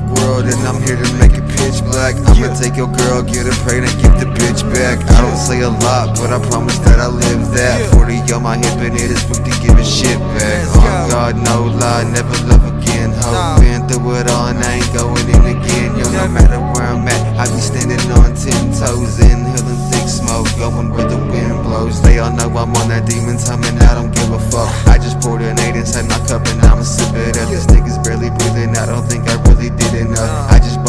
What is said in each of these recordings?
dark world and I'm here to make it pitch black. I'ma take your girl, get her pregnant, give the bitch back. I don't say a lot, but I promise that I live that. 40 on my hip and it is quick to give a shit back. Oh God, no lie, never love again. Hope been through it all and I ain't going in again. Yo, no matter where I'm at, I be standing on ten toes Inhaling thick smoke, going where the wind blows. They all know I'm on that demon time and I don't give a fuck. I just poured an eight inside my cup and I'ma sip it up. This nigga's barely breathing, I don't think I really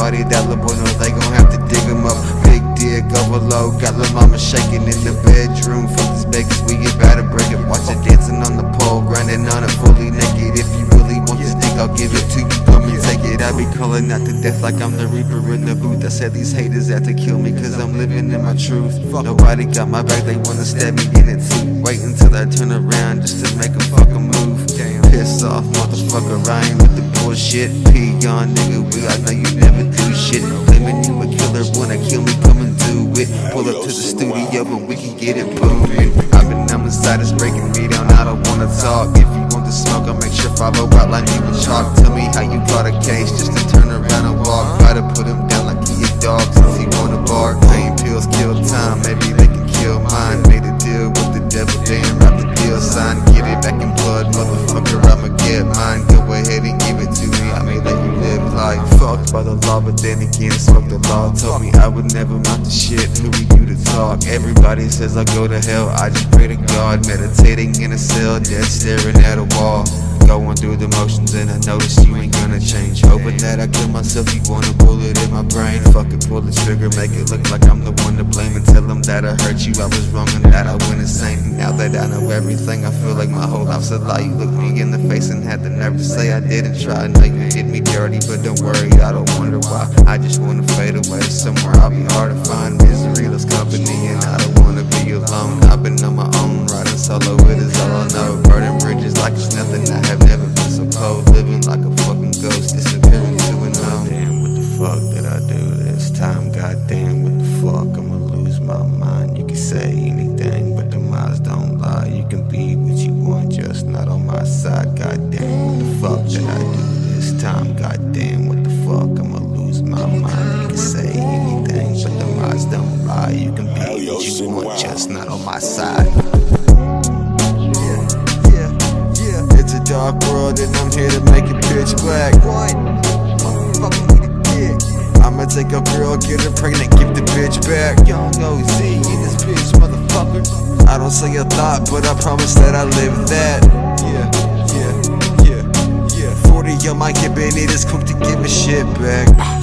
I that little boy, they gon' have to dig him up. Big dick overload, got lil' mama shaking in the bedroom. Fuck this Vegas, we get to break it. Watch her dancing on the pole, grinding on it fully naked. If you really want this dick, I'll give it to you, come and take it. I be calling out to death like I'm the reaper in the booth. I said these haters have to kill me cause I'm living in my truth. Fuck Nobody got my back, they wanna stab me in it too. Wait until I turn around just to make a fucking move. Piss off, motherfucker, I ain't with the bullshit P on nigga, we I know you never do shit. Claiming you a killer, wanna kill me, come and do it. Pull up to the studio, but we can get it moving. I've been on the side, it's breaking me down, I don't wanna talk. If you want the smoke, I'll make sure follow out like me with chalk Tell me. How you caught a case, just to turn around and walk? Try to put him down like he a dog, since he wanna bark. Pain pills kill time, maybe they can kill mine. Made a deal with the devil, damn, wrap the deal sign. Get it back in blood, motherfucker, I'ma get mine Go ahead and give it to me, I may let you live life. Fucked by the law, but then again, spoke the law. Told me I would never mount the shit, who are you to talk? Everybody says I go to hell, I just pray to God. Meditating in a cell, dead staring at a wall. Going through the motions and I noticed you ain't gonna change. Hoping that I kill myself, you want a bullet in my brain Pull the trigger, make it look like I'm the one to blame And tell them that I hurt you, I was wrong and that I went insane. Now that I know everything, I feel like my whole life's a lie. You looked me in the face and had the nerve to say I didn't try. Know you did me dirty, but don't worry, I don't wonder why. I just wanna fade away somewhere. I'll be hard to find. Misery loves company and I don't wanna be alone. I've been on my own, riding solo, Goddamn, what the fuck, I'ma lose my mind You can say anything, but the minds don't lie You can be what you want, just not on my side yeah, yeah. It's a dark world and I'm here to make it pitch black. What? Motherfucker need a dick. I'ma take a girl, get her pregnant, give the bitch back. Yung Oz in this bitch, motherfucker. I don't say a thought, but I promise that I live that. Yeah, yeah, yeah, yeah. 40 on my hip and it is quick to give a shit back.